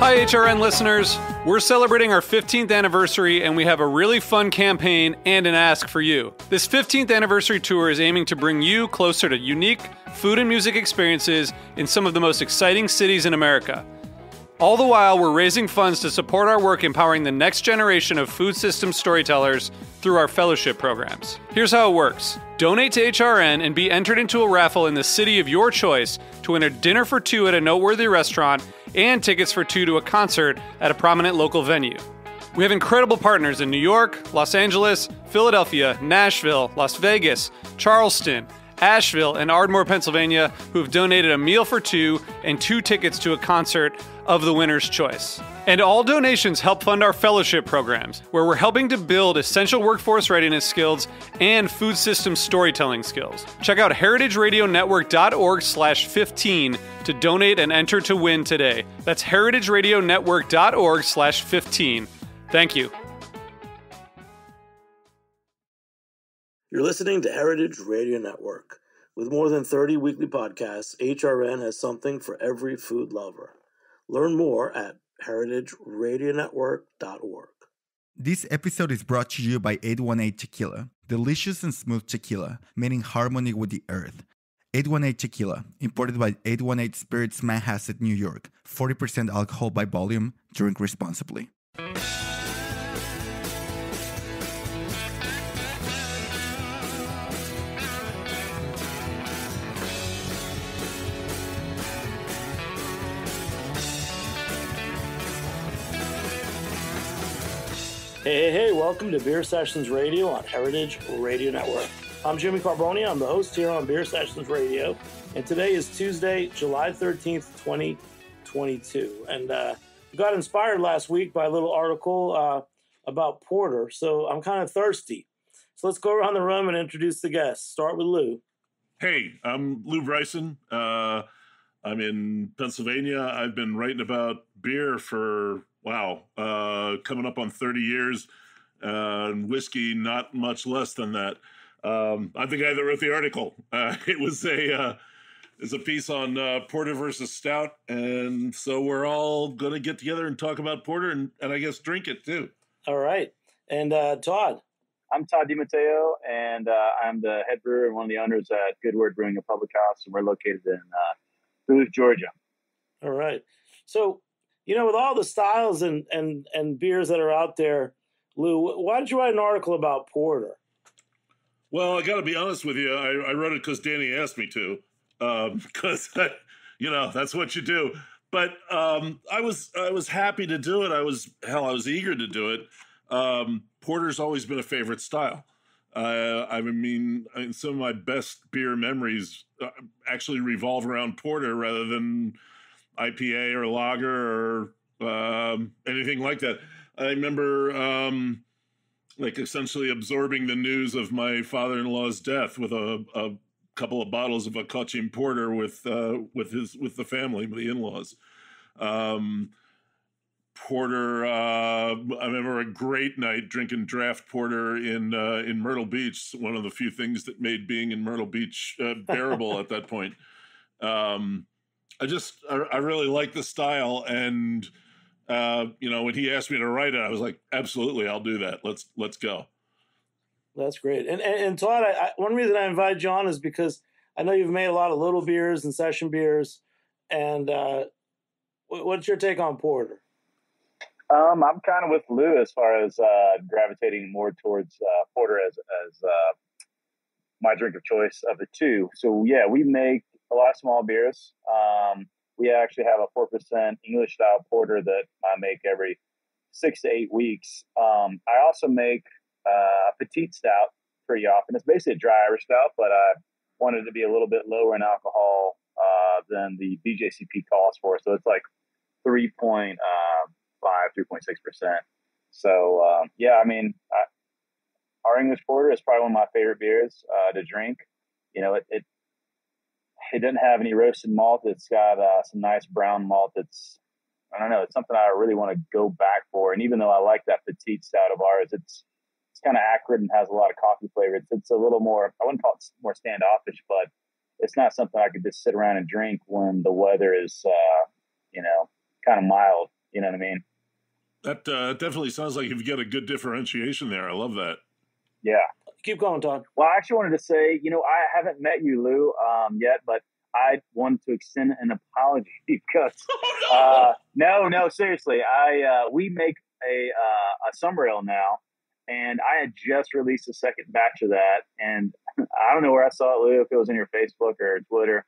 Hi, HRN listeners. We're celebrating our 15th anniversary, and we have a really fun campaign and an ask for you. This 15th anniversary tour is aiming to bring you closer to unique food and music experiences in some of the most exciting cities in America. All the while, we're raising funds to support our work empowering the next generation of food system storytellers through our fellowship programs. Here's how it works donate to HRN and be entered into a raffle in the city of your choice to win a dinner for two at a noteworthy restaurant and tickets for two to a concert at a prominent local venue. We have incredible partners in New York, Los Angeles, Philadelphia, Nashville, Las Vegas, Charleston, Asheville, and Ardmore, Pennsylvania, who have donated a meal for two and two tickets to a concert of the winner's choice. And all donations help fund our fellowship programs, where we're helping to build essential workforce readiness skills and food system storytelling skills. Check out heritageradionetwork.org slash 15 to donate and enter to win today. That's heritageradionetwork.org slash 15. Thank you. You're listening to Heritage Radio Network. With more than 30 weekly podcasts, HRN has something for every food lover. Learn more at heritageradionetwork.org. This episode is brought to you by 818 Tequila, delicious and smooth tequila meaning harmony with the earth. 818 Tequila, imported by 818 Spirits Manhasset, New York. 40% alcohol by volume. Drink responsibly. Hey, hey, hey, welcome to Beer Sessions Radio on Heritage Radio Network. I'm Jimmy Carbone. I'm the host here on Beer Sessions Radio. And today is Tuesday, July 13th, 2022. And uh, got inspired last week by a little article uh, about porter. So I'm kind of thirsty. So let's go around the room and introduce the guests. Start with Lew. Hey, I'm Lew Bryson. Uh, I'm in Pennsylvania. I've been writing about beer for wow, uh, coming up on 30 years, uh, and whiskey not much less than that. Um, I'm the guy that wrote the article. Uh, it was a uh, it's a piece on uh, porter versus stout, and so we're all going to get together and talk about porter, and, and I guess drink it too. All right, and uh, Todd. I'm Todd DiMatteo, and uh, I'm the head brewer and one of the owners at Good Word Brewing and Public House, and we're located in uh, Duluth, Georgia. All right. So you know, with all the styles and and and beers that are out there, Lew, why did you write an article about porter? Well, I got to be honest with you. I, I wrote it because Danny asked me to, because um, you know that's what you do. But um, I was I was happy to do it. I was hell, I was eager to do it. Um, porter's always been a favorite style. Uh, I mean, some of my best beer memories uh, actually revolve around porter rather than IPA or lager or um, anything like that. I remember um, like essentially absorbing the news of my father-in-law's death with a, a couple of bottles of a Cochin Porter with uh, with his with the family, the in-laws. Um, porter. Uh, I remember a great night drinking draft porter in uh, in Myrtle Beach. One of the few things that made being in Myrtle Beach uh, bearable at that point. Um, I just I, I really like the style, and uh, you know when he asked me to write it, I was like, absolutely, I'll do that. Let's let's go. That's great. And and, and Todd, I, I, one reason I invite John is because I know you've made a lot of little beers and session beers. And uh, what's your take on porter? Um, I'm kind of with Lew as far as uh, gravitating more towards uh, porter as as uh, my drink of choice of the two. So yeah, we make a lot of small beers. Um, we actually have a four percent English style porter that I make every six to eight weeks. Um, I also make uh, a petite stout pretty often. It's basically a dry Irish stout, but I wanted to be a little bit lower in alcohol uh, than the BJCP calls for. So it's like 3.5, 3.6%. So, um, yeah, I mean, I, our English porter is probably one of my favorite beers uh, to drink. You know, it, it it doesn't have any roasted malt. It's got uh, some nice brown malt. That's I don't know. It's something I really want to go back for. And even though I like that petite stout of ours, it's it's kind of acrid and has a lot of coffee flavor. It's, it's a little more. I wouldn't call it more standoffish, but it's not something I could just sit around and drink when the weather is, uh, you know, kind of mild. You know what I mean? That uh, definitely sounds like you've got a good differentiation there. I love that. Yeah. Keep going, Todd. Well, I actually wanted to say, you know, I haven't met you, Lew, um, yet, but I wanted to extend an apology because Oh, uh, no, no, seriously, I uh, we make a uh, a summer ale now, and I had just released a second batch of that, and I don't know where I saw it, Lew, if it was in your Facebook or Twitter,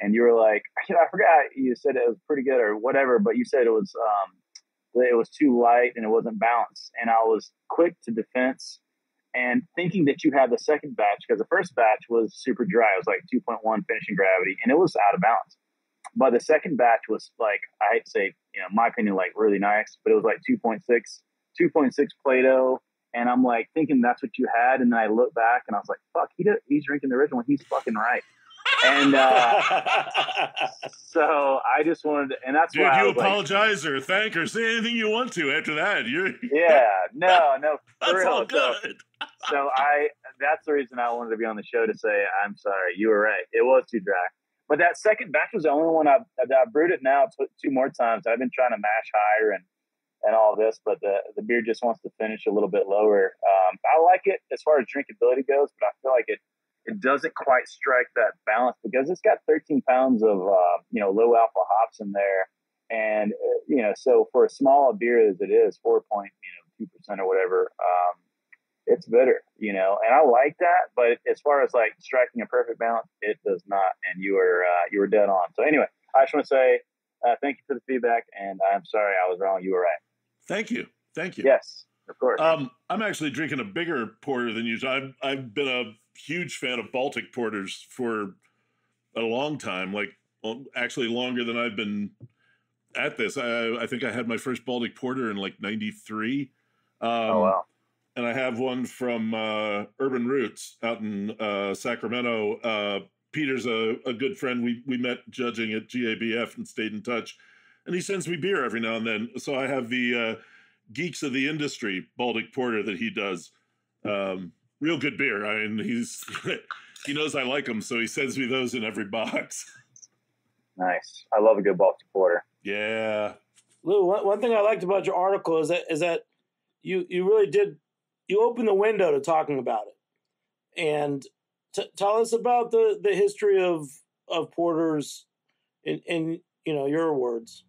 and you were like, I forgot you said it was pretty good or whatever, but you said it was um, it was too light and it wasn't balanced, and I was quick to defense and thinking that you had the second batch because the first batch was super dry. It was like 2.1 finishing gravity and it was out of balance. But the second batch was like, I hate to say, you know, my opinion, like really nice, but it was like 2.6, 2.6 Plato. And I'm like thinking that's what you had. And then I look back and I was like, fuck, he did, he's drinking the original. He's fucking right. And uh, so I just wanted to, and that's Dude, why I you was like, apologize or thank or say anything you want to after that. You're yeah, no, no, for that's real. all So- good. so I that's the reason I wanted to be on the show to say I'm sorry. You were right. It was too dry. But that second batch was the only one I I brewed it now t- two more times. I've been trying to mash higher and and all this, but the the beer just wants to finish a little bit lower. Um, I like it as far as drinkability goes, but I feel like it it doesn't quite strike that balance because it's got 13 pounds of uh, you know low alpha hops in there, and uh, you know so for a small beer as it is, four point you know two percent or whatever. Um, it's bitter, you know, and I like that. But as far as like striking a perfect balance, it does not. And you were uh, you were dead on. So anyway, I just want to say uh, thank you for the feedback, and I'm sorry I was wrong. You were right. Thank you. Thank you. Yes, of course. Um, I'm actually drinking a bigger porter than usual. I've I've been a huge fan of Baltic porters for a long time, like well, actually longer than I've been at this. I I think I had my first Baltic porter in like '93. Um, oh wow. and I have one from uh, Urban Roots out in uh, Sacramento. Uh, Peter's a, a good friend. We we met judging at GABF and stayed in touch, and he sends me beer every now and then. So I have the uh, Geeks of the Industry Baltic Porter that he does. Um, real good beer. I mean, he's he knows I like them, so he sends me those in every box. Nice. I love a good Baltic porter. yeah, Lew, one, one thing I liked about your article is that is that you you really did you opened the window to talking about it, and t- tell us about the the history of of porters, in in you know your words.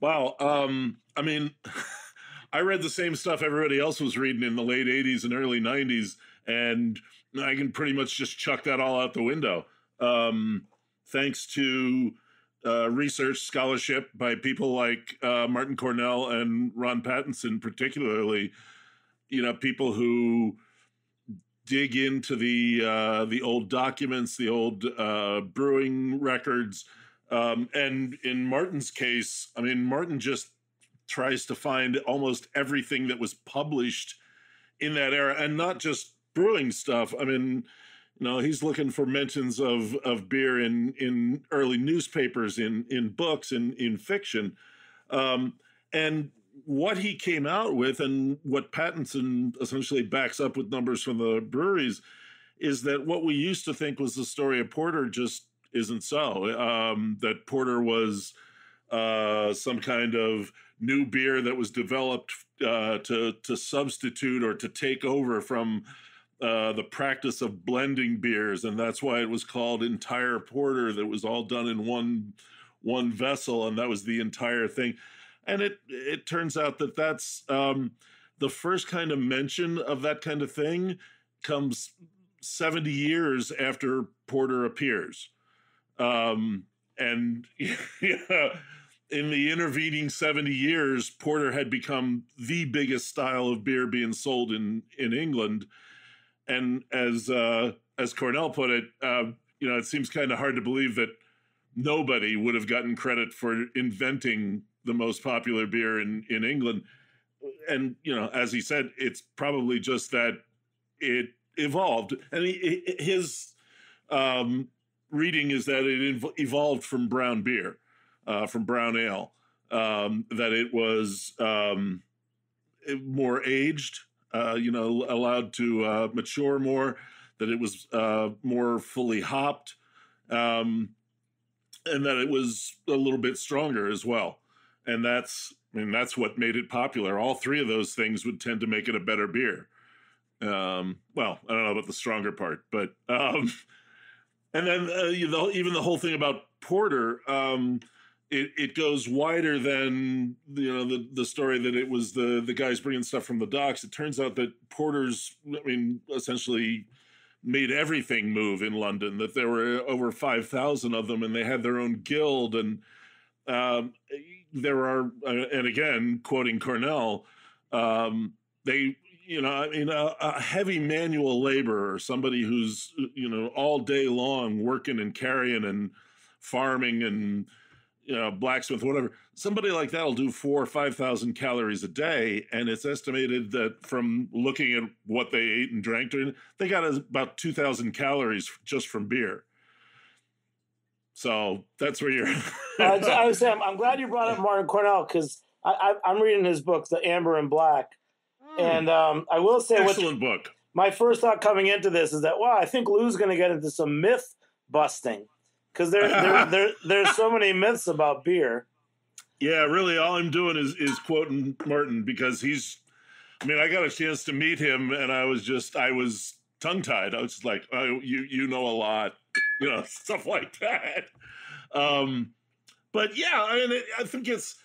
Wow. Um, I mean, I read the same stuff everybody else was reading in the late 80s and early 90s, and I can pretty much just chuck that all out the window. Um, thanks to uh, research scholarship by people like uh, Martyn Cornell and Ron Pattinson, particularly, you know, people who dig into the uh, the old documents, the old uh, brewing records, um, and in Martyn's case, I mean, Martyn just tries to find almost everything that was published in that era, and not just brewing stuff. I mean, you know, he's looking for mentions of of beer in in early newspapers, in in books, in in fiction, um, and what he came out with, and what Pattinson essentially backs up with numbers from the breweries, is that what we used to think was the story of Porter just isn't so. Um, that Porter was uh, some kind of new beer that was developed uh, to to substitute or to take over from uh, the practice of blending beers, and that's why it was called entire porter. That was all done in one one vessel, and that was the entire thing. And it it turns out that that's um, the first kind of mention of that kind of thing comes seventy years after Porter appears, um, and in the intervening seventy years, Porter had become the biggest style of beer being sold in in England and as uh, as Cornell put it, uh, you know, it seems kind of hard to believe that nobody would have gotten credit for inventing the most popular beer in in England. And you know, as he said, it's probably just that it evolved. And he, his um, reading is that it evolved from brown beer, uh, from brown ale. Um, that it was um, more aged, uh, you know, allowed to uh, mature more, that it was uh, more fully hopped, um, and that it was a little bit stronger as well. and that's I mean that's what made it popular. All three of those things would tend to make it a better beer. Um, well, I don't know about the stronger part, but um, and then uh, you know, even the whole thing about porter. It, it goes wider than you know the the story that it was the the guys bringing stuff from the docks. It turns out that porters, I mean, essentially made everything move in London. That there were over five thousand of them, and they had their own guild. And um, there are, uh, and again, quoting Cornell, um, they you know, I mean, a, a, heavy manual laborer, somebody who's you know all day long working and carrying and farming and you know, blacksmith, whatever, somebody like that will do four or 5,000 calories a day. And it's estimated that from looking at what they ate and drank during, they got about 2,000 calories just from beer. So that's where you're. I, was, I was saying, I'm glad you brought up Martyn Cornell because I, am reading his book, The Amber and Black. Mm. And um, I will say, excellent book. My first thought coming into this is that, wow, I think Lew's going to get into some myth busting because there, there, there, there's so many myths about beer. Yeah, really, all I'm doing is is quoting Martyn because he's. I mean, I got a chance to meet him, and I was just, I was tongue tied. I was just like, oh, you, you know a lot, you know, stuff like that. Um, but yeah, I mean, I think it's,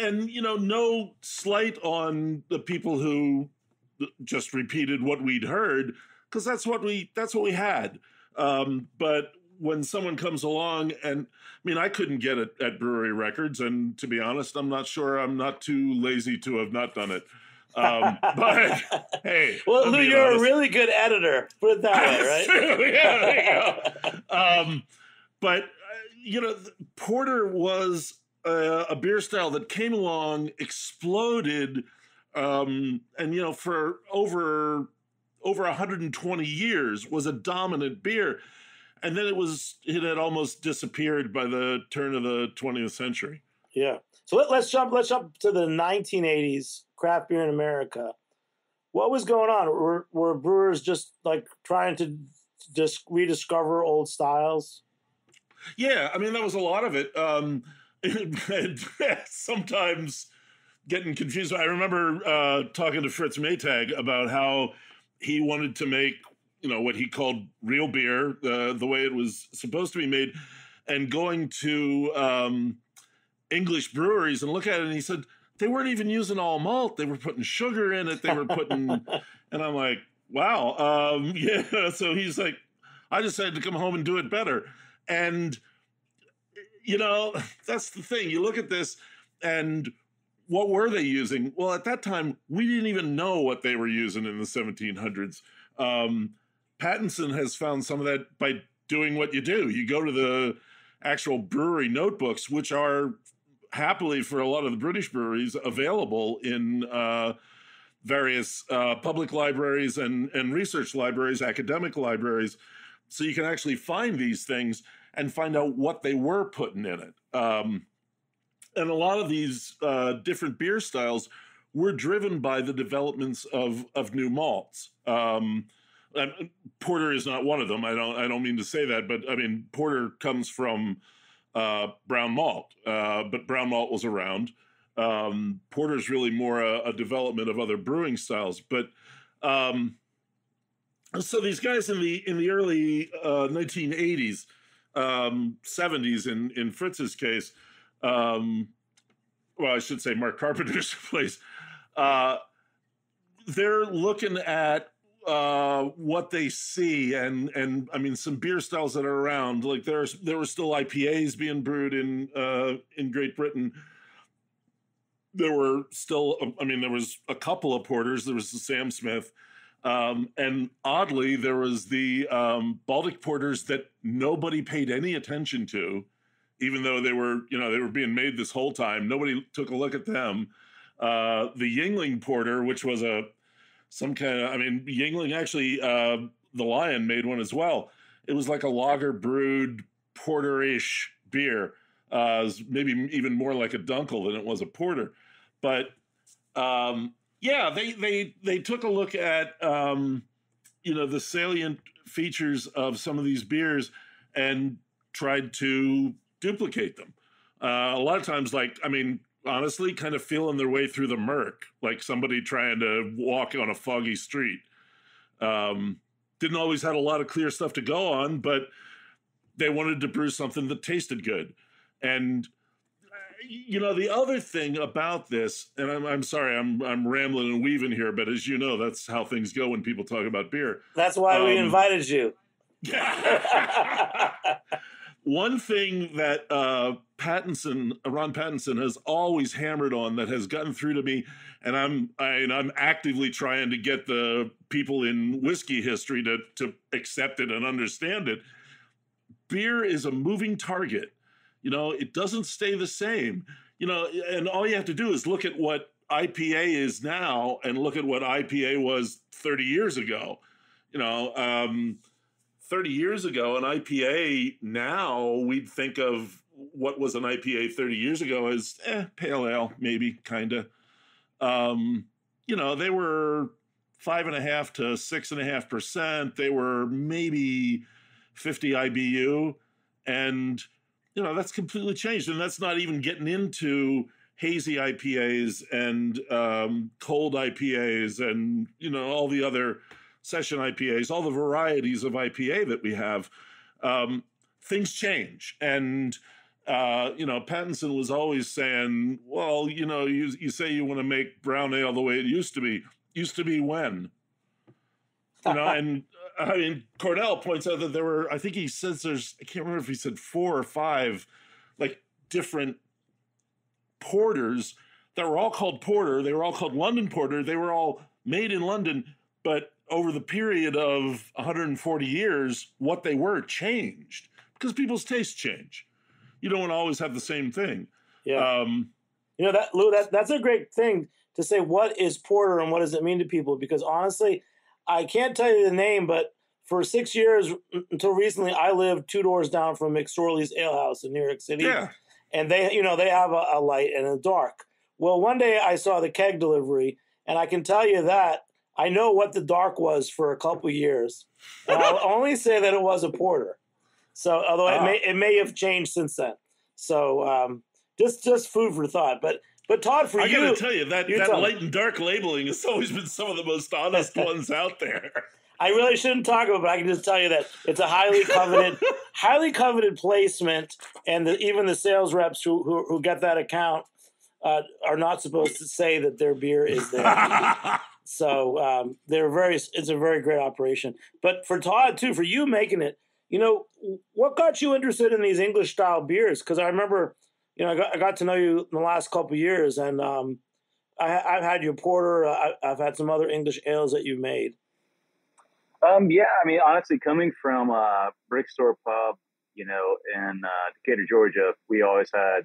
and you know, no slight on the people who just repeated what we'd heard because that's what we, that's what we had. Um, but when someone comes along and I mean I couldn't get it at brewery records and to be honest I'm not sure I'm not too lazy to have not done it um, but hey well Lew you're honest. a really good editor put it that way right true. yeah um, but uh, you know porter was a, a, beer style that came along exploded um, and you know for over over 120 years was a dominant beer and then it was it had almost disappeared by the turn of the 20th century. Yeah. So let, us jump let's jump to the 1980s craft beer in America. What was going on? Were, were brewers just like trying to just rediscover old styles? Yeah, I mean that was a lot of it. Um, sometimes getting confused. I remember uh, talking to Fritz Maytag about how he wanted to make you know what he called real beer, uh, the way it was supposed to be made, and going to um, English breweries and look at it, and he said they weren't even using all malt; they were putting sugar in it. They were putting, and I'm like, wow, um, yeah. So he's like, I decided to come home and do it better, and you know that's the thing. You look at this and what were they using? Well, at that time, we didn't even know what they were using in the 1700s. Um, Pattinson has found some of that by doing what you do. You go to the actual brewery notebooks, which are happily for a lot of the British breweries available in uh, various uh, public libraries and, and research libraries, academic libraries. So you can actually find these things and find out what they were putting in it. Um, and a lot of these uh, different beer styles were driven by the developments of, of new malts. Um, um, porter is not one of them. I don't. I don't mean to say that, but I mean porter comes from uh, brown malt, uh, but brown malt was around. Um, porter is really more a, a, development of other brewing styles, but um, so these guys in the in the early uh, 1980s, 70s in in Fritz's case, um, well, I should say Mark Carpenter's place. Uh, they're looking at uh, what they see and and I mean some beer styles that are around like there's there were still IPAs being brewed in uh, in Great Britain. There were still I mean there was a couple of porters. There was the Sam Smith. Um, and oddly, there was the um, Baltic porters that nobody paid any attention to, even though they were, you know, they were being made this whole time. Nobody took a look at them. Uh, the Yuengling porter, which was a some kind of. I mean, Yuengling actually, uh, the Lion made one as well. It was like a lager brewed porterish beer, uh, maybe even more like a Dunkel than it was a porter. But um, yeah, they they they took a look at um, you know the salient features of some of these beers and tried to duplicate them. Uh, a lot of times, like I mean, honestly kind of feeling their way through the murk, like somebody trying to walk on a foggy street. Um, didn't always have a lot of clear stuff to go on, but they wanted to brew something that tasted good. And you know the other thing about this, and I'm, I'm sorry, I'm I'm rambling and weaving here, but as you know, that's how things go when people talk about beer. That's why um, we invited you. One thing that uh, Pattinson, Ron Pattinson, has always hammered on that has gotten through to me, and I'm I, and I'm actively trying to get the people in whiskey history to to accept it and understand it. Beer is a moving target. You know, it doesn't stay the same. You know, and all you have to do is look at what IPA is now and look at what IPA was 30 years ago. You know, um, 30 years ago, an IPA now we'd think of what was an IPA 30 years ago as eh, pale ale, maybe kind of. Um, you know, they were five and a half to six and a half percent. They were maybe 50 IBU. And, you know, that's completely changed. And that's not even getting into hazy IPAs and um, cold IPAs and, you know, all the other session IPAs, all the varieties of IPA that we have, um, things change. And, uh, you know, Pattinson was always saying, well, you know, you, you say you want to make brown ale the way it used to be. Used to be when? You know, and uh, I mean, Cornell points out that there were, I think he says there's, I can't remember if he said four or five, like different porters that were all called porter. They were all called London porter. They were all made in London, but over the period of 140 years, what they were changed because people's tastes change. You don't always have the same thing. Yeah. Um, you know that Lew. That that's a great thing to say. What is porter and what does it mean to people? Because honestly, I can't tell you the name, but for six years until recently, I lived two doors down from McSorley's Ale House in New York City. Yeah. And they, you know, they have a, a light and a dark. Well, one day I saw the keg delivery, and I can tell you that I know what the dark was for a couple years, and I'll only say that it was a porter. So, although it may it may have changed since then. So, um, just just food for thought. But but Todd, for I you, I gotta tell you that that light and dark labeling has always been some of the most honest ones out there. I really shouldn't talk about, it, but I can just tell you that it's a highly coveted, highly coveted placement, and the, even the sales reps who, who, who get that account uh, are not supposed to say that their beer is there. So um, they're very. It's a very great operation. But for Todd too, for you making it, you know, what got you interested in these English style beers? Because I remember, you know, I got, I got, to know you in the last couple years, and um, I, have had your porter. I, have had some other English ales that you've made. Um, yeah, I mean, honestly, coming from a brick store pub, you know, in uh, Decatur, Georgia, we always had,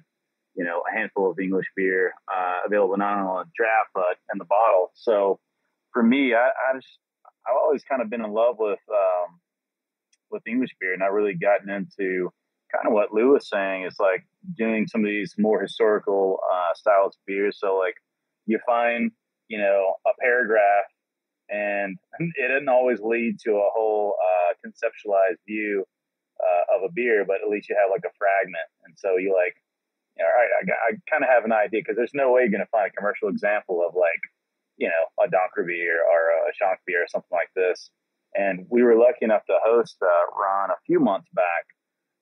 you know, a handful of English beer uh, available not only on draft but in the bottle. So for me, I, I just I've always kind of been in love with um, with English beer, and I really gotten into kind of what Lew was saying is like doing some of these more historical uh, styles of beers. So like you find you know a paragraph, and it doesn't always lead to a whole uh, conceptualized view uh, of a beer, but at least you have like a fragment, and so you like. All right, I, I kind of have an idea because there's no way you're going to find a commercial example of like you know, a Donker beer or a Shank beer or something like this. And we were lucky enough to host uh, Ron a few months back.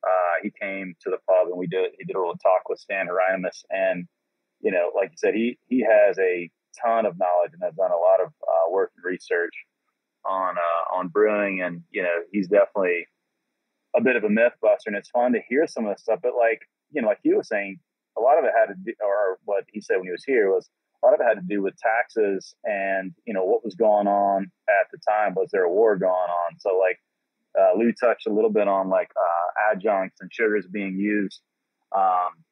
Uh, he came to the pub and we did he did a little talk with Stan Hieronymus, and you know, like you said, he he has a ton of knowledge and has done a lot of uh, work and research on uh, on brewing, and you know, he's definitely a bit of a myth buster, and it's fun to hear some of the stuff. But like you know, like he was saying, a lot of it had to do, or what he said when he was here was lot of it had to do with taxes and you know what was going on at the time. Was there a war going on? So like uh, Lew touched a little bit on like uh, adjuncts and sugars being used. Um,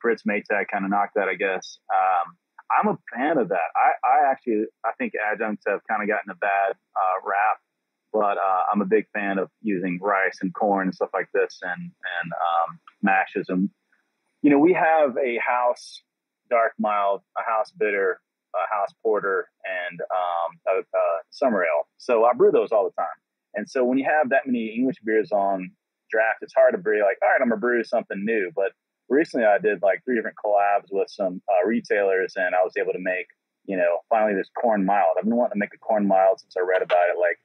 Fritz Maytag kind of knocked that, I guess. Um, I'm a fan of that. I, I actually I think adjuncts have kind of gotten a bad uh, rap, but uh, I'm a big fan of using rice and corn and stuff like this and and um, mashes and you know we have a house dark mild, a house bitter, a house porter, and um, a, a summer ale. So I brew those all the time. And so when you have that many English beers on draft, it's hard to brew like, all right, I'm gonna brew something new. But recently I did like three different collabs with some uh, retailers, and I was able to make you know finally this corn mild. I've been wanting to make a corn mild since I read about it like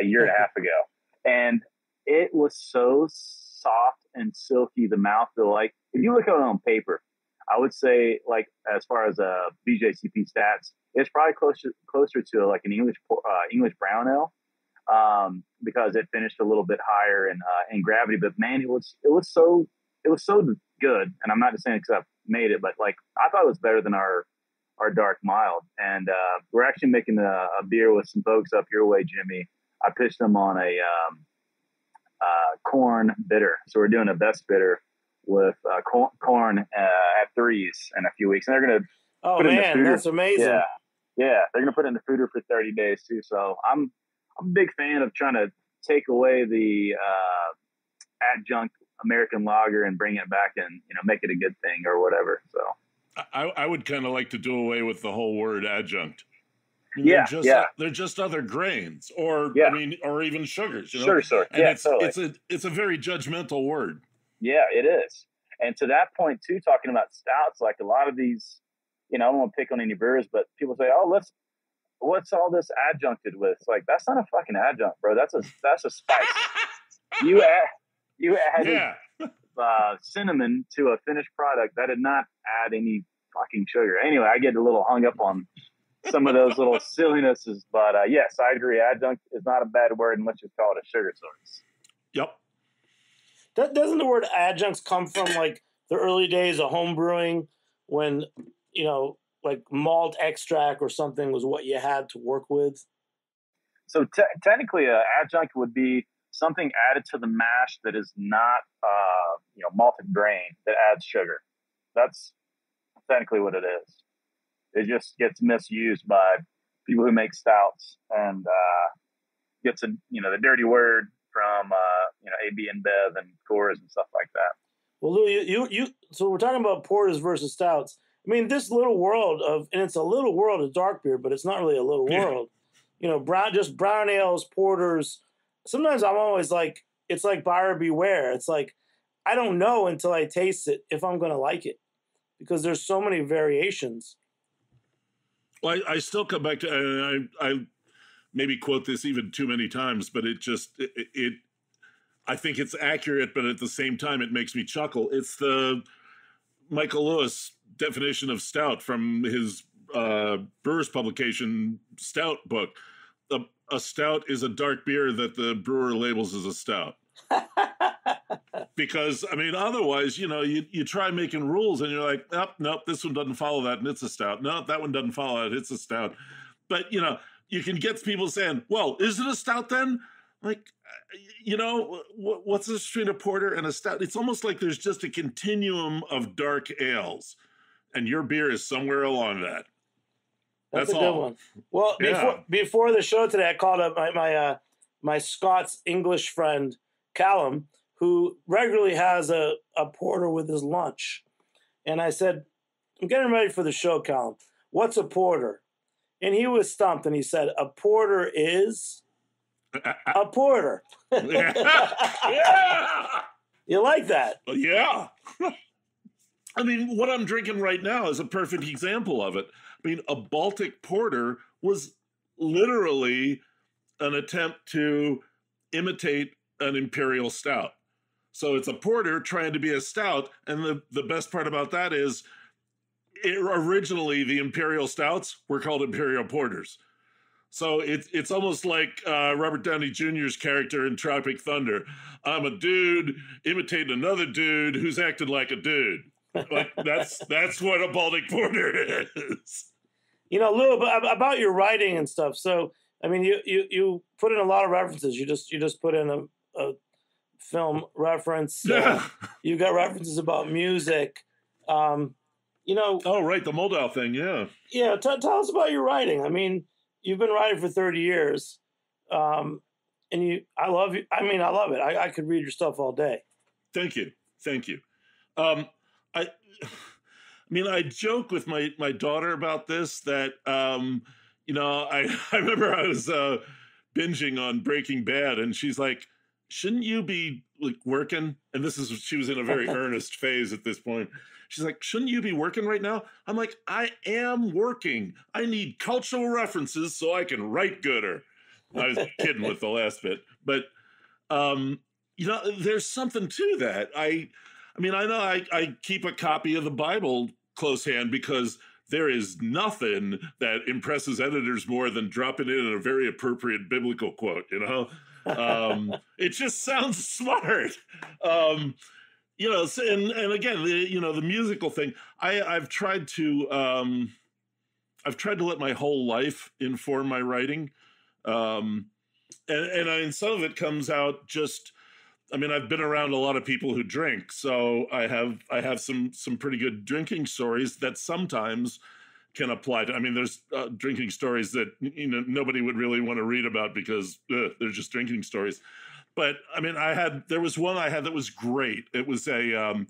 a year and a half ago, and it was so soft and silky. The mouthfeel, like if you look at it on paper, I would say like as far as uh, BJCP stats, it's probably closer closer to like an English uh, English brown ale um, because it finished a little bit higher in uh, in gravity. But man, it was it was so it was so good. And I'm not just saying because I've made it, but like I thought it was better than our our dark mild. And uh, we're actually making a, a, beer with some folks up your way, Jimmy. I pitched them on a um, uh, corn bitter, so we're doing a best bitter with uh, corn, corn uh, at threes in a few weeks, and they're gonna. Oh man, that's amazing! Yeah, yeah, they're gonna put it in the foeder for 30 days too. So I'm I'm a big fan of trying to take away the uh, adjunct American lager and bring it back and you know make it a good thing or whatever. So I, I would kind of like to do away with the whole word adjunct. yeah, they're just, yeah. They're just other grains, or yeah. I mean, or even sugars. You know? Sure, sure. And yeah, it's totally. it's a it's a very judgmental word. Yeah, it is. And to that point too, talking about stouts, like a lot of these, you know, I don't want to pick on any brewers, but people say, "Oh, let's what's all this adjuncted with?" It's like that's not a fucking adjunct, bro. That's a that's a spice. you add you added Yeah. uh, cinnamon to a finished product that did not add any fucking sugar. Anyway, I get a little hung up on some of those little sillinesses, but uh, yes, I agree. Adjunct is not a bad word unless you call it a sugar source. Yep. Do- Doesn't the word adjuncts come from like the early days of home brewing when, you know, like malt extract or something was what you had to work with? So te- technically, an adjunct would be something added to the mash that is not, uh, you know, malted grain that adds sugar. That's technically what it is. It just gets misused by people who make stouts and uh, gets a you know the dirty word from uh, you know AB InBev and Coors and stuff like that. Well, Lew, you, you, you, so we're talking about porters versus stouts. I mean, this little world of, and it's a little world of dark beer, but it's not really a little Yeah. world. You know, brown, just brown ales, porters. Sometimes I'm always like, it's like buyer beware. It's like, I don't know until I taste it if I'm going to like it because there's so many variations. Well, I, I still come back to and I I maybe quote this even too many times, but it just it, it I think it's accurate, but at the same time it makes me chuckle. It's the Michael Lewis definition of stout from his uh, brewer's publication stout book. A, a stout is a dark beer that the brewer labels as a stout. because I mean, otherwise, you know, you, you try making rules and you're like, nope, nope, this one doesn't follow that, and it's a stout. No, that one doesn't follow that, it's a stout. But you know, you can get people saying, "Well, is it a stout then?" Like, uh, you know, what's a between a porter and a stout? It's almost like there's just a continuum of dark ales, and your beer is somewhere along that. That's, That's a good one. Well, Yeah. before before the show today, I called up my my uh, my Scots English friend Callum, who regularly has a, a porter with his lunch, and I said, "I'm getting ready for the show, Callum. What's a porter?" And he was stumped, and he said, "A porter is a porter." yeah. You like that? Yeah. I mean, what I'm drinking right now is a perfect example of it. I mean, a Baltic porter was literally an attempt to imitate an imperial stout. So it's a porter trying to be a stout, and the, the best part about that is it, originally the imperial stouts were called imperial porters. So it's it's almost like uh, Robert Downey Jr.'s character in Tropic Thunder. I'm a dude imitating another dude who's acting like a dude. Like that's that's what a Baltic Porter is. You know, Lew, about your writing and stuff. So, I mean, you you you put in a lot of references. You just you just put in a, a film reference. uh, Yeah. you got references about music. Um, you know, Oh right, the Moldau thing. Yeah. yeah. T- tell us about your writing. I mean, you've been writing for thirty years, um, and you. I love you. I mean, I love it. I, I could read your stuff all day. Thank you. Thank you. Um, I, I mean, I joke with my my daughter about this that um, you know, I I remember I was uh, binging on Breaking Bad, and she's like, "Shouldn't you be like working, and this is she was in a very earnest phase at this point. She's like, shouldn't you be working right now? I'm like, I am working. I need cultural references so I can write gooder. I was kidding with the last bit, but um, you know, there's something to that. I, I mean, I know I, I keep a copy of the Bible close hand because there is nothing that impresses editors more than dropping in a very appropriate biblical quote. You know, um, it just sounds smart. Um, you know, and and again, the, you know, the musical thing. I I've tried to um, I've tried to let my whole life inform my writing, um, and and I, and some of it comes out just. I mean, I've been around a lot of people who drink, so I have I have some some pretty good drinking stories that sometimes can apply to. I mean, there's uh, drinking stories that you know nobody would really want to read about because ugh, they're just drinking stories. But I mean, I had there was one I had that was great. It was a um,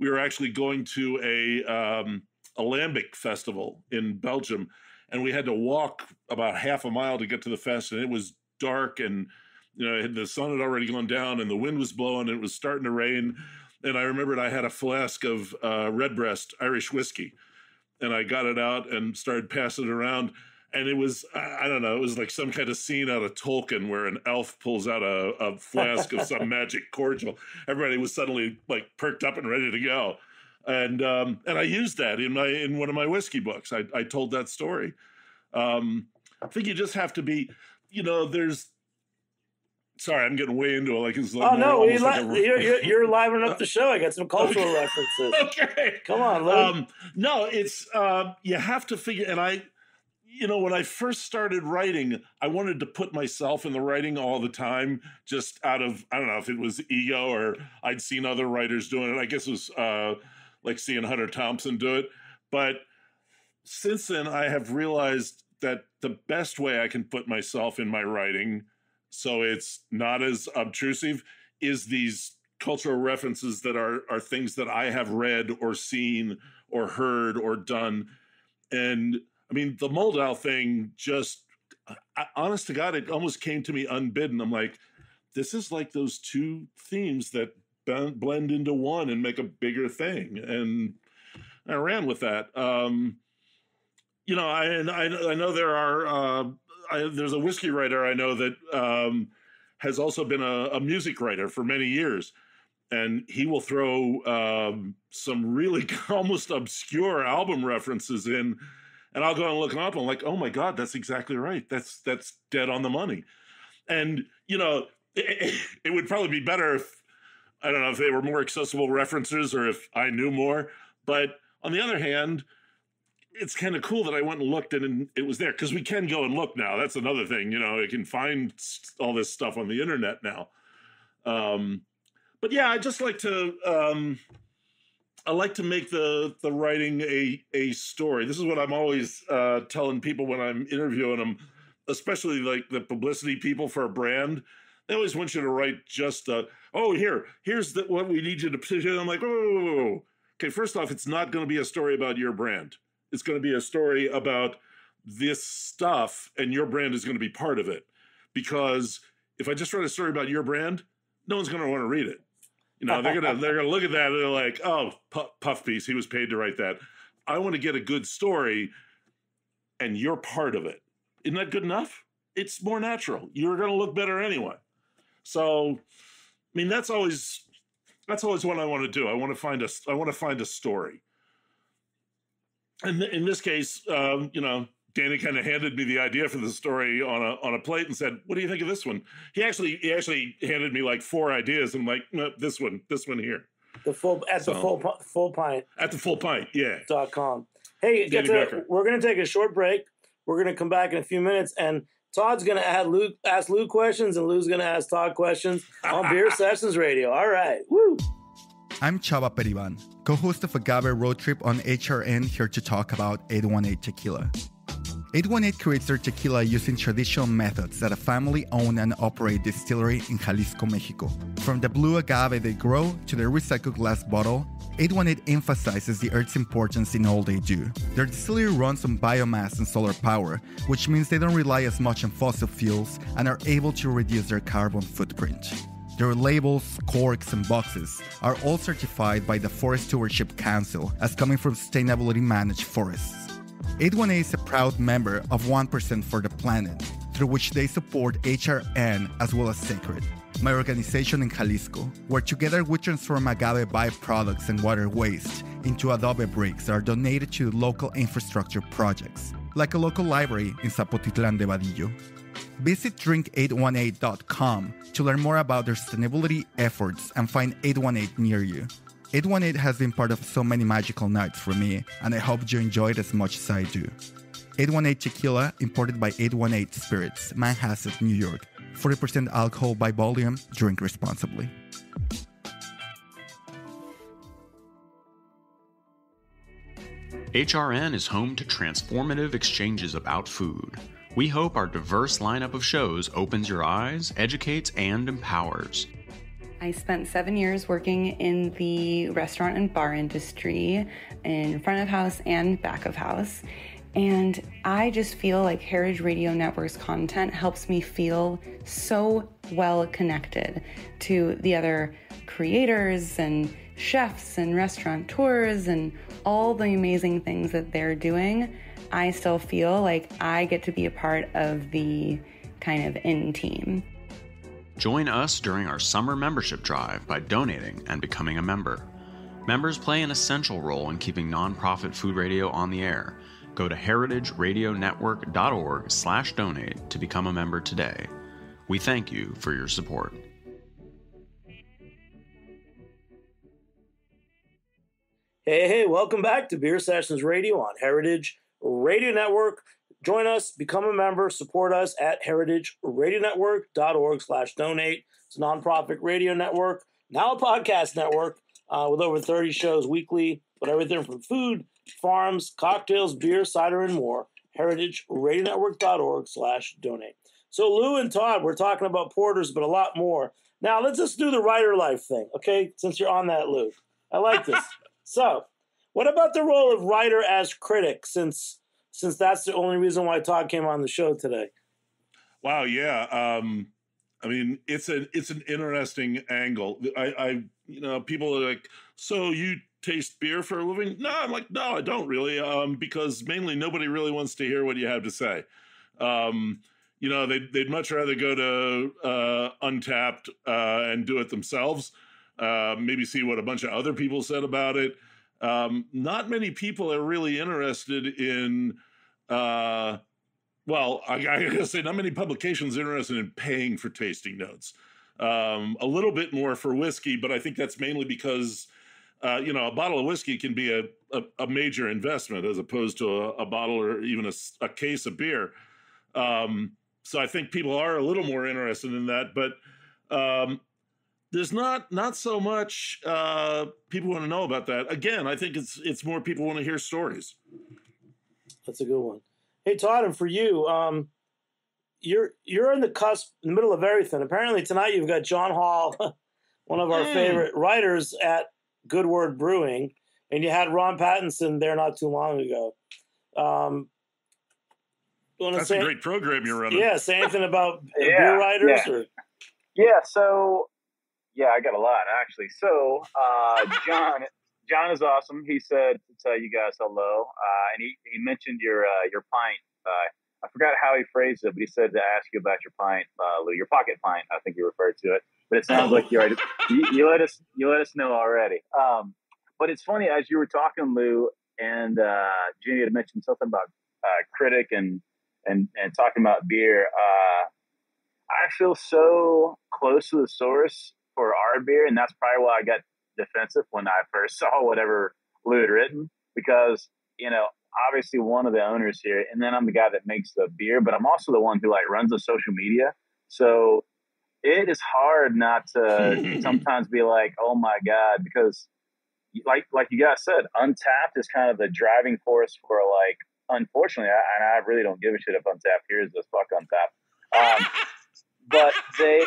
we were actually going to a um, a lambic festival in Belgium, and we had to walk about half a mile to get to the fest, and it was dark and you know the sun had already gone down and the wind was blowing and it was starting to rain and i remembered i had a flask of uh, redbreast irish whiskey and i got it out and started passing it around and it was I don't know, it was like some kind of scene out of Tolkien where an elf pulls out a, a flask of some magic cordial. Everybody was suddenly like perked up and ready to go, and um, and I used that in my in one of my whiskey books. I, I told that story. Um, I think you just have to be, you know, there's. Sorry, I'm getting way into it. Like it's like oh no, li- like a... you're, you're, you're livening up the show. I got some cultural okay. references. okay, come on. Um, no, it's uh, you have to figure, and I you know, when I first started writing, I wanted to put myself in the writing all the time, just out of I don't know if it was ego or I'd seen other writers doing it. I guess it was uh, like seeing Hunter Thompson do it. But since then, I have realized that the best way I can put myself in my writing, so it's not as obtrusive, is these cultural references that are are things that I have read or seen or heard or done, and I mean, the Moldau thing just, I, honest to God, it almost came to me unbidden. I'm like, this is like those two themes that blend into one and make a bigger thing. And I ran with that. Um, you know, I, and I, I know there are, uh, I, there's a whiskey writer I know that um, has also been a, a, music writer for many years. And he will throw um, some really almost obscure album references in and I'll go and look them up. I'm like, oh my god, that's exactly right. That's that's dead on the money. And you know, it, it, would probably be better if I don't know if they were more accessible references or if I knew more. But on the other hand, it's kind of cool that I went and looked and it was there because we can go and look now. That's another thing, you know, you can find all this stuff on the internet now. Um, but yeah, I just like to um, I like to make the the writing a a story. This is what I'm always uh, telling people when I'm interviewing them, especially like the publicity people for a brand. They always want you to write just a, oh here here's the, what we need you to position. I'm like, whoa. okay. First off, it's not going to be a story about your brand. It's going to be a story about this stuff, and your brand is going to be part of it. Because if I just write a story about your brand, no one's going to want to read it. You know, they're gonna they're gonna look at that and they're like, oh, puff piece. He was paid to write that. I want to get a good story, and you're part of it. Isn't that good enough? It's more natural. You're gonna look better anyway. So, I mean, that's always that's always what I want to do. I want to find a I want to find a story. And in this case, um, you know, Danny kind of handed me the idea for the story on a on a plate and said, "What do you think of this one?" He actually he actually handed me like four ideas. and I'm like, no, "This one, this one here." The full at so, the full full pint at the full pint, yeah. dot com. Hey, to, we're gonna take a short break. We're gonna come back in a few minutes, and Todd's gonna add Luke ask Luke questions, and Lew's gonna ask Todd questions on Beer Sessions Radio. All right, woo. I'm Chava Periban, co-host of Agave Road Trip on HRN, here to talk about 818 Tequila. 818 creates their tequila using traditional methods at a family owned and operated distillery in Jalisco, Mexico. From the blue agave they grow to their recycled glass bottle, 818 emphasizes the earth's importance in all they do. Their distillery runs on biomass and solar power, which means they don't rely as much on fossil fuels and are able to reduce their carbon footprint. Their labels, corks, and boxes are all certified by the Forest Stewardship Council as coming from sustainably managed forests. 818 is a proud member of 1% for the Planet, through which they support HRN as well as Sacred, my organization in Jalisco, where together we transform agave byproducts and water waste into adobe bricks that are donated to local infrastructure projects, like a local library in Zapotitlan de Vadillo. Visit drink818.com to learn more about their sustainability efforts and find 818 near you. 818 has been part of so many magical nights for me, and I hope you enjoy it as much as I do. 818 Tequila, imported by 818 Spirits, Manhasset, New York. 40% alcohol by volume, drink responsibly. HRN is home to transformative exchanges about food. We hope our diverse lineup of shows opens your eyes, educates, and empowers. I spent seven years working in the restaurant and bar industry, in front of house and back of house. And I just feel like Heritage Radio Network's content helps me feel so well connected to the other creators and chefs and restaurateurs and all the amazing things that they're doing. I still feel like I get to be a part of the kind of in team. Join us during our summer membership drive by donating and becoming a member. Members play an essential role in keeping nonprofit food radio on the air. Go to heritageradionetwork.org/donate to become a member today. We thank you for your support. Hey, hey, welcome back to Beer Sessions Radio on Heritage Radio Network. Join us, become a member, support us at heritageradionetwork.org slash donate. It's a nonprofit radio network, now a podcast network uh, with over 30 shows weekly, but everything from food, farms, cocktails, beer, cider, and more. heritageradionetwork.org slash donate. So Lew and Todd, we're talking about porters, but a lot more. Now let's just do the writer life thing, okay? Since you're on that, Lew. I like this. so, what about the role of writer as critic since since that's the only reason why Todd came on the show today. Wow, yeah. Um, I mean, it's an it's an interesting angle. I, I you know, people are like, so you taste beer for a living? No, I'm like, no, I don't really, um, because mainly nobody really wants to hear what you have to say. Um, you know, they'd they'd much rather go to uh, Untappd uh, and do it themselves. Uh, maybe see what a bunch of other people said about it. Um, not many people are really interested in uh, well, I, I gotta say, not many publications interested in paying for tasting notes. Um, a little bit more for whiskey, but I think that's mainly because, uh, you know, a bottle of whiskey can be a, a, a major investment as opposed to a, a bottle or even a, a case of beer. Um, so I think people are a little more interested in that, but um, there's not not so much uh, people want to know about that. Again, I think it's it's more people want to hear stories. That's a good one. Hey Todd, and for you, um, you're you're in the cusp, in the middle of everything. Apparently tonight you've got John Holl, one of our mm. favorite writers at Good Word Brewing, and you had Ron Pattinson there not too long ago. Um, That's say, a great program you're running. Yeah, say anything about yeah, beer writers yeah. or yeah. So yeah, I got a lot actually. So uh, John John is awesome. He said to tell you guys hello, uh, and he, he mentioned your uh, your pint. Uh, I forgot how he phrased it, but he said to ask you about your pint, uh, Lew, your pocket pint. I think he referred to it, but it sounds like you already you, you, let us you let us know already. Um, but it's funny as you were talking, Lew, and uh, Jimmy had mentioned something about uh, critic and and and talking about beer. I feel so close to the source for our beer, and that's probably why I got defensive when I first saw whatever Lew had written because, you know, obviously one of the owners here, and then I'm the guy that makes the beer, but I'm also the one who like runs the social media. So it is hard not to sometimes be like, oh my God, because like like you guys said, Untappd is kind of the driving force for like unfortunately, I, and I really don't give a shit if Untappd hears this fuck Untappd. Um, but they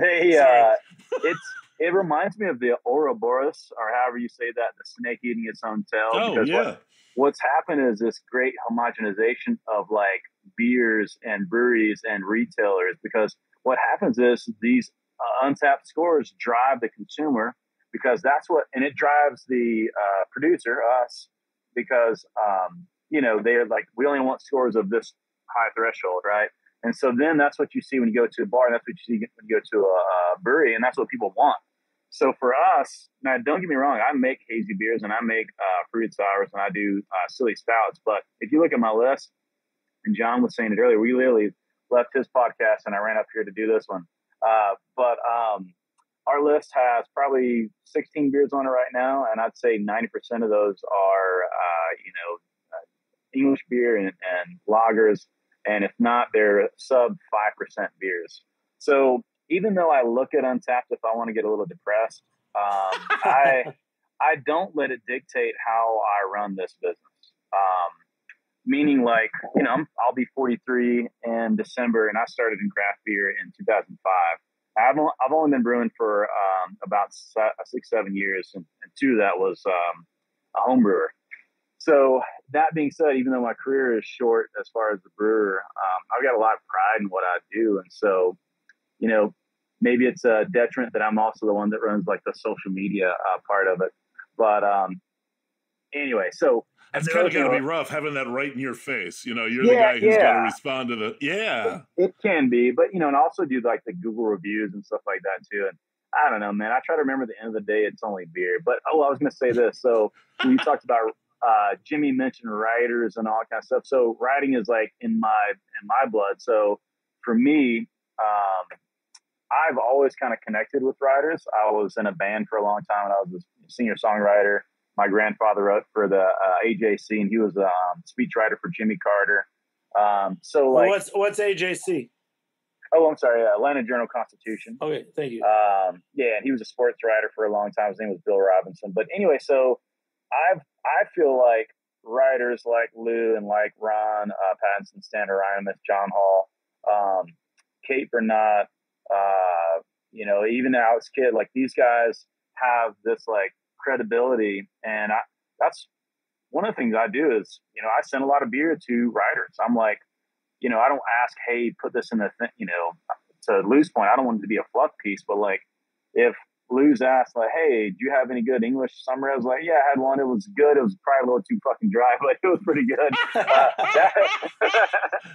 they uh it's it reminds me of the Ouroboros, or however you say that, the snake eating its own tail. Oh, because yeah. What, what's happened is this great homogenization of like beers and breweries and retailers. Because what happens is these uh, Untappd scores drive the consumer because that's what, and it drives the uh, producer, us, because um, you know they're like we only want scores of this high threshold, right? And so then that's what you see when you go to a bar, and that's what you see when you go to a, a brewery, and that's what people want. So for us, now don't get me wrong, I make hazy beers and I make uh, fruited sours and I do uh, silly stouts. But if you look at my list, and John was saying it earlier, we literally left his podcast and I ran up here to do this one. Uh, but um, our list has probably 16 beers on it right now, and I'd say 90% of those are, uh, you know, uh, English beer and, and lagers, and if not, they're sub 5% beers. So even though I look at Untappd if I want to get a little depressed, um, I I don't let it dictate how I run this business. Um, meaning, like you know, i will be 43 in December, and I started in craft beer in 2005. I've I've only been brewing for um, about six seven years, and, and two of that was um, a home brewer. So that being said, even though my career is short as far as the brewer, um, I've got a lot of pride in what I do, and so you know, maybe it's a detriment that I'm also the one that runs like the social media uh, part of it. But um, anyway, so it's kind of got to be rough having that right in your face. You know, you're yeah, the guy who's yeah. got to respond to the yeah. It, it, can be, but you know, and also do like the Google reviews and stuff like that too. And I don't know, man. I try to remember the end of the day, it's only beer. But oh, I was going to say this. So we talked about uh, Jimmy mentioned writers and all that kind of stuff. So writing is like in my in my blood. So for me, um, I've always kind of connected with writers. I was in a band for a long time, and I was a senior songwriter. My grandfather wrote for the uh, AJC, and he was a um, speechwriter for Jimmy Carter. Um, so, like, what's what's AJC? Oh, I'm sorry, uh, Atlanta Journal Constitution. Okay, thank you. Um, yeah, and he was a sports writer for a long time. His name was Bill Robinson. But anyway, so I've I feel like writers like Lew and like Ron uh, Pattinson, Stan Hieronymus, John Holl, um, Kate Bernot, uh, you know, even the Alex Kidd, like these guys have this like credibility, and I, that's one of the things I do is, you know, I send a lot of beer to writers. I'm like, you know, I don't ask, hey, put this in the, thing, you know, to Lew's point, I don't want it to be a fluff piece, but like, if Lew's asked, like, hey, do you have any good English summer? I was like, yeah, I had one. It was good. It was probably a little too fucking dry, but it was pretty good.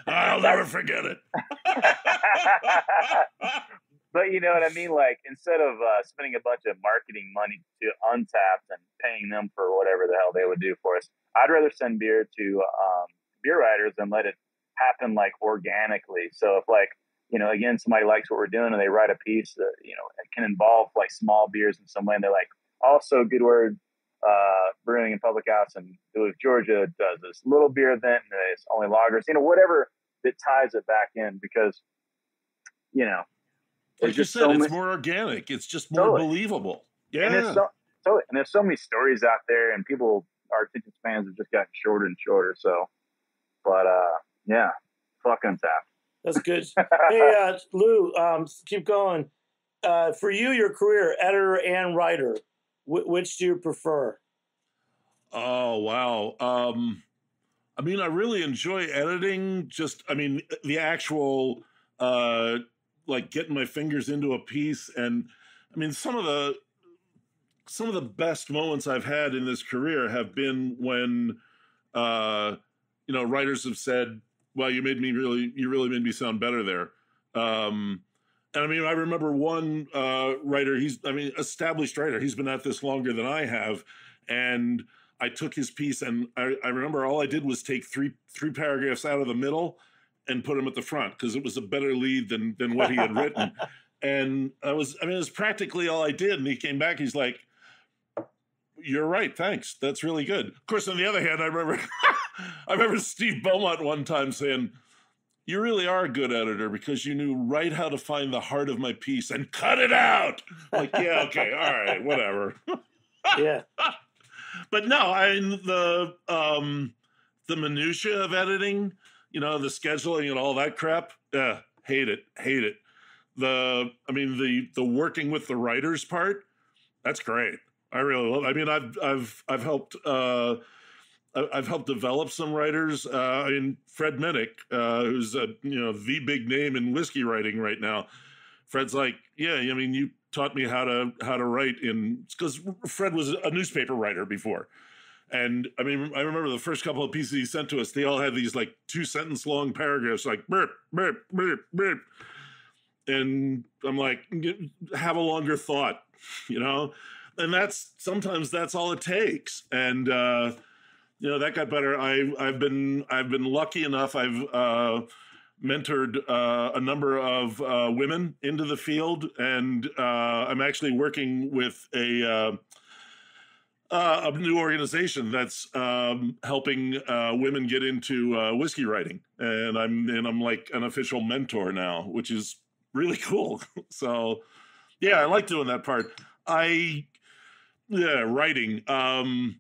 Uh, I'll never forget it. but you know what I mean? Like, instead of uh, spending a bunch of marketing money to Untappd and paying them for whatever the hell they would do for us, I'd rather send beer to um, beer writers and let it happen like organically. So if like you know, again, somebody likes what we're doing and they write a piece that, you know, it can involve like small beers in some way. And they're like, also good word, uh, brewing in public house and Duluth, Georgia does this little beer event and it's only lagers, you know, whatever that ties it back in because, you know, like you said, so it's many, more organic. It's just more totally. believable. Yeah. And, so, totally. and there's so many stories out there and people, our attention spans have just gotten shorter and shorter. So, but, uh, yeah, fuck Untappd. That's good. hey, uh, Lew, um, keep going. Uh, for you, your career, editor and writer, wh- which do you prefer? Oh wow. Um, I mean, I really enjoy editing. Just, I mean, the actual, uh, like getting my fingers into a piece, and I mean, some of the some of the best moments I've had in this career have been when, uh, you know, writers have said, well, you made me really, you really made me sound better there. Um, and I mean, I remember one uh, writer. He's, I mean, established writer. He's been at this longer than I have, and I took his piece, and I, I remember all I did was take three three paragraphs out of the middle and put them at the front because it was a better lead than than what he had written. and I was, I mean, it was practically all I did. And he came back. He's like, "You're right. Thanks. That's really good." Of course, on the other hand, I remember. I remember Steve Beaumont one time saying, You really are a good editor because you knew right how to find the heart of my piece and cut it out. Like, yeah, okay, all right, whatever. yeah. but no, I mean the um the minutia of editing, you know, the scheduling and all that crap, yeah, hate it, hate it. The I mean the the working with the writers part, that's great. I really love. I mean, I've I've I've helped uh, I've helped develop some writers. Uh, I mean, Fred Minnick, uh, who's a, you know the big name in whiskey writing right now. Fred's like, yeah, I mean, you taught me how to how to write in because Fred was a newspaper writer before. And I mean, I remember the first couple of pieces he sent to us, they all had these like two sentence long paragraphs, like burp, burp, burp, burp. And I'm like, have a longer thought, you know? And that's sometimes that's all it takes. And uh, you know, that got better. I I've been I've been lucky enough. I've uh mentored uh, a number of uh, women into the field, and uh, I'm actually working with a uh, uh, a new organization that's um, helping women get into whiskey writing, and I'm and I'm like an official mentor now, which is really cool. so, yeah, I like doing that part. I yeah, writing. Um,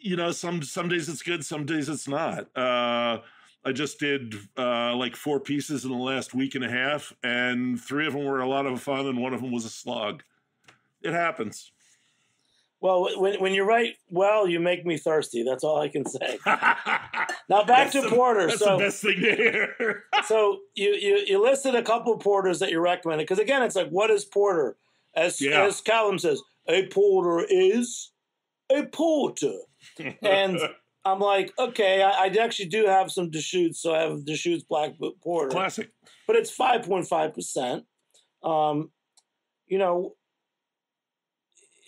you know, some some days it's good, some days it's not. Uh, I just did uh, like four pieces in the last week and a half, and three of them were a lot of fun, and one of them was a slog. It happens. Well, when when you write well, you make me thirsty. That's all I can say. now back to the, porter. That's so, the best thing to hear. so you, you you listed a couple of porters that you recommended because again, it's like what is porter? As Yeah. as Callum says, a porter is a porter, and I'm like, okay, I, I actually do have some Deschutes, so I have Deschutes Black Porter Classic. but it's 5.5%. Um, you know,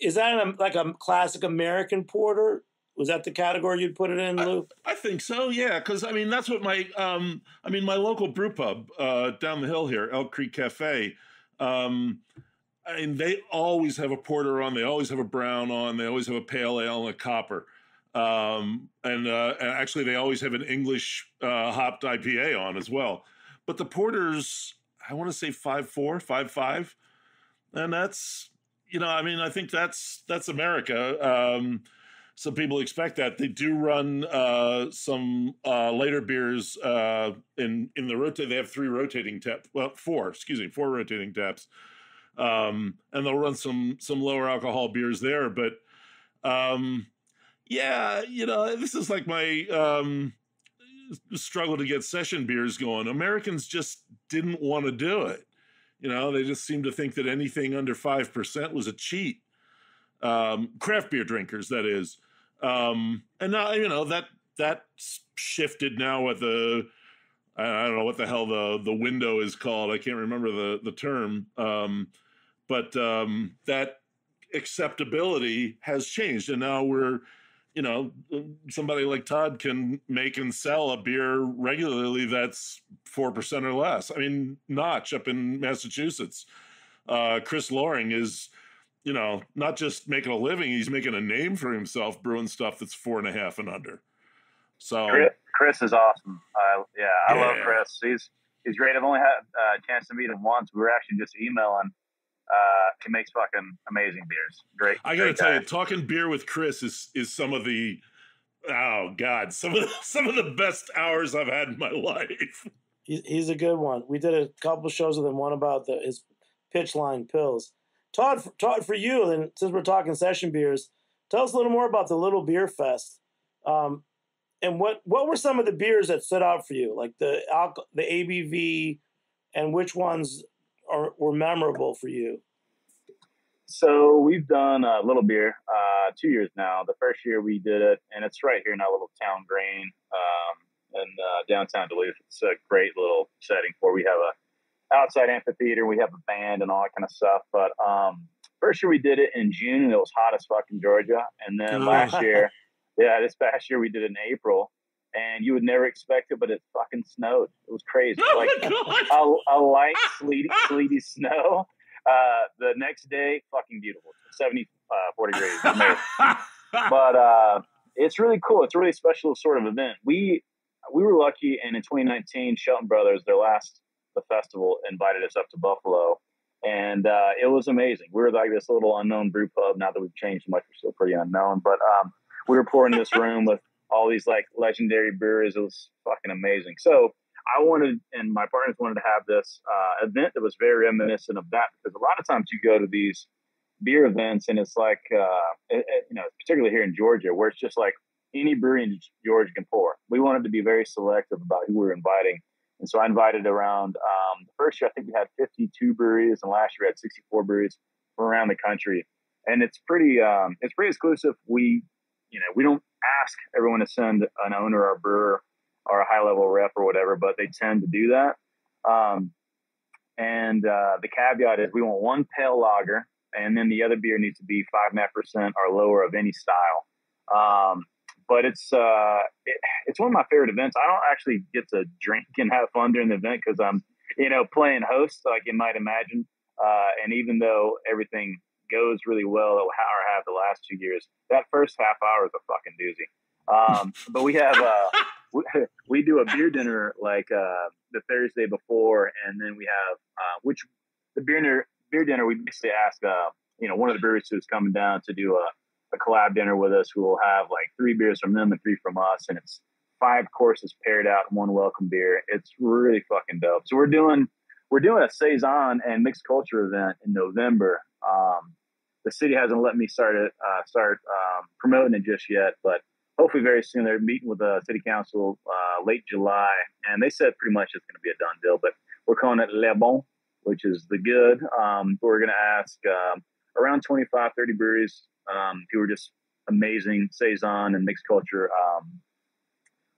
is that a, like a classic American porter? Was that the category you'd put it in, Lew? I think so, yeah. Because I mean, that's what my um, I mean, my local brew pub uh, down the hill here, Elk Creek Cafe. Um, Mean, they always have a porter on. They always have a brown on. They always have a pale ale and a copper. Um, and, uh, and actually, they always have an English uh, hopped IPA on as well. But the porters, I want to say five four, five five, and that's you know, I mean, I think that's that's America. Um, some people expect that they do run uh, some uh, later beers uh, in in the rotate. They have three rotating taps. Well, four, excuse me, four rotating taps, um, and they'll run some some lower alcohol beers there. But um, yeah, you know, this is like my um, struggle to get session beers going. Americans just didn't want to do it. You know, they just seem to think that anything under five percent was a cheat. Um, craft beer drinkers, that is. Um, and now you know that that shifted now with the I I don't know what the hell the the window is called. I can't remember the the term. Um, but um, that acceptability has changed, and now we're you know somebody like Todd can make and sell a beer regularly that's four percent or less. I mean, Notch up in Massachusetts, uh, Chris Lohring is you know, not just making a living, he's making a name for himself brewing stuff that's four and a half and under. So Chris, is awesome. Uh, yeah, I love Chris. He's he's great. I've only had uh, a chance to meet him once. We were actually just emailing. Uh, he makes fucking amazing beers. Great. I gotta great tell guy. you, talking beer with Chris is is some of the oh god, some of the, some of the best hours I've had in my life. He, he's a good one. We did a couple shows with him. One about the, his pitch line pills. Todd, Todd, for you, and since we're talking session beers, tell us a little more about the Little Beer Fest. Um, and what what were some of the beers that stood out for you, like the alcohol, the ABV, and which ones are were memorable for you? So we've done a little beer uh, two years now. The first year we did it, and it's right here in our little town, Grain, um, in uh, downtown Duluth. It's a great little setting for. We have a outside amphitheater. We have a band and all that kind of stuff. But um, first year we did it in June, and it was hot as fuck in Georgia. And then last year, yeah, this past year we did it in April, and you would never expect it, but it fucking snowed. It was crazy. Oh like a, a light sleety, sleety snow. Uh, the next day, fucking beautiful. 74 uh, degrees. But uh, it's really cool. It's a really special sort of event. We we were lucky, and in 2019, Shelton Brothers, their last the festival, invited us up to Buffalo, and uh, it was amazing. We were like this little unknown brew pub. Now that we've changed much, we're still pretty unknown. But um, we were pouring in this room with all these like legendary breweries. It was fucking amazing. So I wanted, and my partners wanted to have this uh, event that was very reminiscent of that because a lot of times you go to these beer events and it's like, uh, it, it- you know, particularly here in Georgia, where it's just like any brewery in Georgia can pour. We wanted to be very selective about who we were inviting And so I invited around. Um, the first year, I think we had 52 breweries, and last year we had 64 breweries from around the country. And it's pretty, um, it's pretty exclusive. We, you know, we don't ask everyone to send an owner or a brewer or a high level rep or whatever, but they tend to do that. Um, and uh, the caveat is we want one pale lager, and then the other beer needs to be five and a half percent or lower of any style. Um, but it's uh, it, it's one of my favorite events. I don't actually get to drink and have fun during the event because I'm you know playing host, like you might imagine. Uh, and even though everything goes really well, or have the last two years, that first half hour is a fucking doozy. Um, but we have uh, we, we do a beer dinner like uh, the Thursday before, and then we have uh, which the beer dinner beer dinner we basically ask uh, you know one of the breweries who's coming down to do a, a collab dinner with us We will have like three beers from them and three from us, and it's five courses paired out in one welcome beer. It's really fucking dope. So we're doing we're doing a saison and mixed culture event in November. Um, the city hasn't let me start it uh, start um, promoting it just yet, but hopefully very soon. They're meeting with the city council uh, late July, and they said pretty much it's going to be a done deal. But we're calling it Le Bon, which is the good. Um, we're going to ask um, around 25, 30 breweries um, who are just amazing saison and mixed culture um,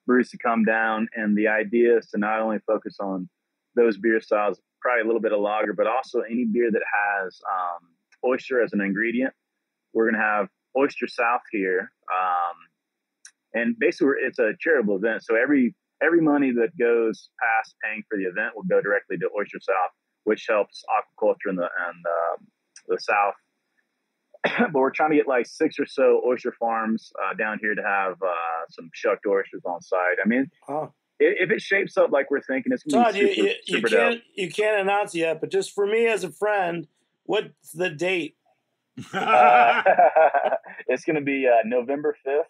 breweries to come down. And the idea is to not only focus on those beer styles, probably a little bit of lager, but also any beer that has um, oyster as an ingredient. We're going to have Oyster South here. Um, and basically it's a charitable event. So every every money that goes past paying for the event will go directly to Oyster South, which helps aquaculture in the and the South. but we're trying to get like six or so oyster farms uh, down here to have uh, some shucked oysters on site. I mean, if, if, it shapes up like we're thinking, it's going to be super, you, you, you can't you can't announce yet, but just for me as a friend, what's the date? Uh, it's going to be uh, November fifth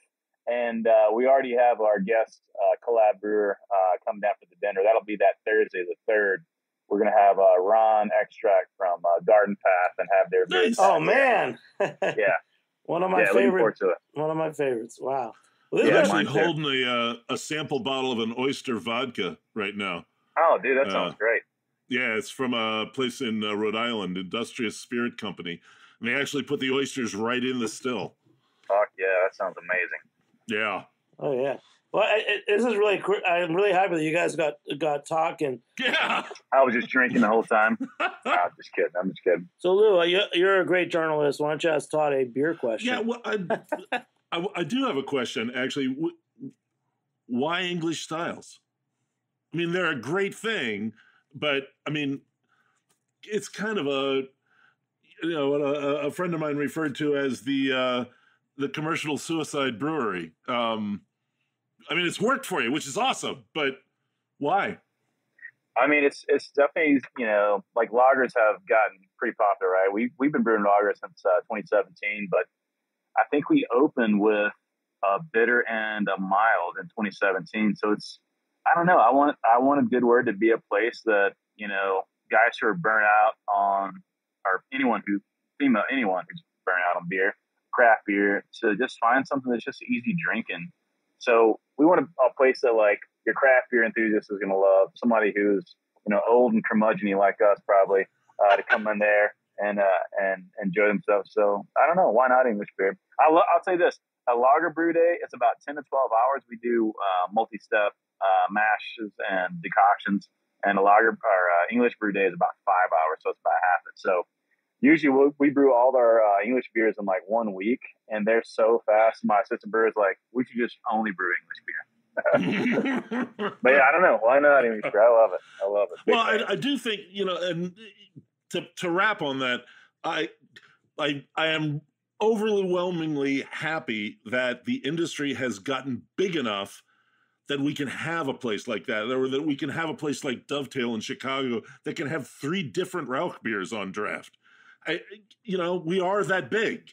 and uh, we already have our guest uh, collab brewer uh, coming down for the dinner. That'll be that Thursday, the third. We're gonna have uh, Ron Extract from uh, Garden Path and have their nice. Oh man, yeah, one of my yeah, favorites. One of my favorites. Wow. Well, yeah, actually holding a uh, a sample bottle of an oyster vodka right now. Oh, dude, that sounds great. Yeah, it's from a place in uh, Rhode Island, Industrious Spirit Company, and they actually put the oysters right in the still. Fuck yeah, that sounds amazing. Yeah. Oh yeah. Well, it, this is really. I'm really happy that you guys got got talking. Yeah. I was just drinking the whole time. no, I'm just kidding. I'm just kidding. So Lew, uh, you're a great journalist. Why don't you ask Todd a beer question? Yeah. Well, I, I, I do have a question actually. Why English styles? I mean, they're a great thing, but I mean, it's kind of a you know what a, a friend of mine referred to as the. Uh, the commercial suicide brewery. Um, I mean, it's worked for you, which is awesome, but why? I mean, it's it's definitely you know like lagers have gotten pretty popular, right? We we've been brewing lagers since uh, 2017, but I think we opened with a bitter and a mild in 2017. So it's I don't know. I want I want a good word to be a place that you know guys who are burnt out on or anyone who female anyone who's burnt out on beer craft beer to just find something that's just easy drinking. So we want a, a place that like your craft beer enthusiast is going to love. Somebody who's you know old and curmudgeony like us probably uh, to come in there and uh, and enjoy themselves. So I don't know why not English beer. I'll I'll say this: a lager brew day it's about ten to twelve hours. We do uh, multi-step uh, mashes and decoctions, and a lager or uh, English brew day is about five hours, so it's about half it. So usually we, we brew all our uh, English beers in like one week, and they're so fast. My assistant brewer is like, we should just only brew English beer. but yeah, I don't know. Why not English beer? I love it. I love it. Big well, I, I, do think you know, and to to wrap on that, I I I am overwhelmingly happy that the industry has gotten big enough that we can have a place like that, or that we can have a place like Dovetail in Chicago that can have three different Rauch beers on draft. I, you know, we are that big.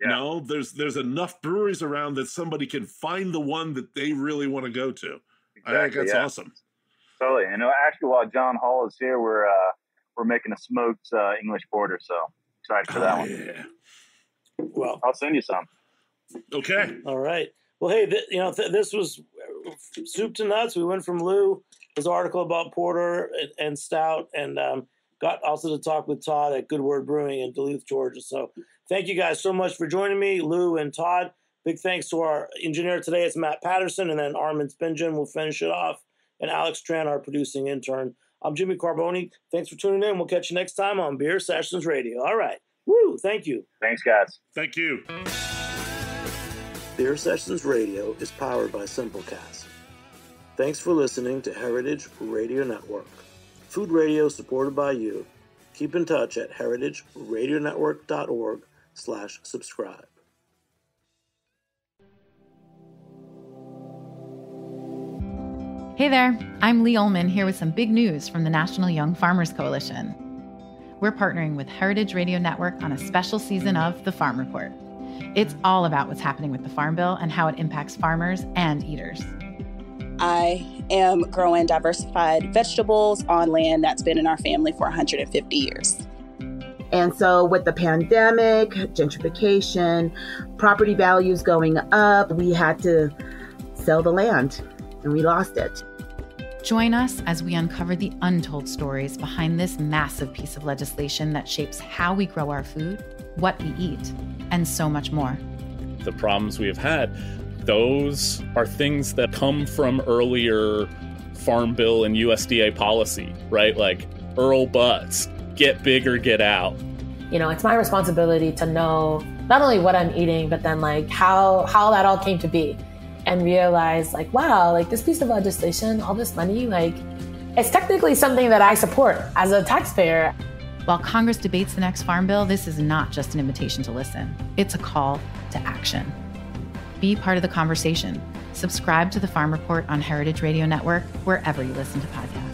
Yeah. You know, there's there's enough breweries around that somebody can find the one that they really want to go to. Exactly, I think that's yeah. awesome. Totally. And uh, actually, while John Holl is here, we're uh, we're making a smoked uh, English porter. So excited for that oh, one. Yeah. Well, I'll send you some. Okay. All right. Well, hey, th- you know, th- this was soup to nuts. We went from Lew his article about porter and, and stout, and um, got also to talk with Todd at Good Word Brewing in Duluth, Georgia. So thank you guys so much for joining me, Lew and Todd. Big thanks to our engineer today. It's Matt Patterson, and then Armin Spingen will finish it off, and Alex Tran, our producing intern. I'm Jimmy Carbone. Thanks for tuning in. We'll catch you next time on Beer Sessions Radio. All right. Woo. Thank you. Thanks, guys. Thank you. Beer Sessions Radio is powered by Simplecast. Thanks for listening to Heritage Radio Network. Food radio supported by you. Keep in touch at heritageradionetwork.org slash subscribe. Hey there, I'm Lee Ullman here with some big news from the National Young Farmers Coalition. We're partnering with Heritage Radio Network on a special season of The Farm Report. It's all about what's happening with the Farm Bill and how it impacts farmers and eaters. I am growing diversified vegetables on land that's been in our family for 150 years. And so, with the pandemic, gentrification, property values going up, we had to sell the land and we lost it. Join us as we uncover the untold stories behind this massive piece of legislation that shapes how we grow our food, what we eat, and so much more. The problems we have had, those are things that come from earlier Farm Bill and USDA policy, right? Like Earl Butz, get big or get out. You know, it's my responsibility to know not only what I'm eating, but then like how how that all came to be and realize like, wow, like this piece of legislation, all this money, like it's technically something that I support as a taxpayer. While Congress debates the next farm bill, this is not just an invitation to listen. It's a call to action. Be part of the conversation. Subscribe to the Farm Report on Heritage Radio Network, wherever you listen to podcasts.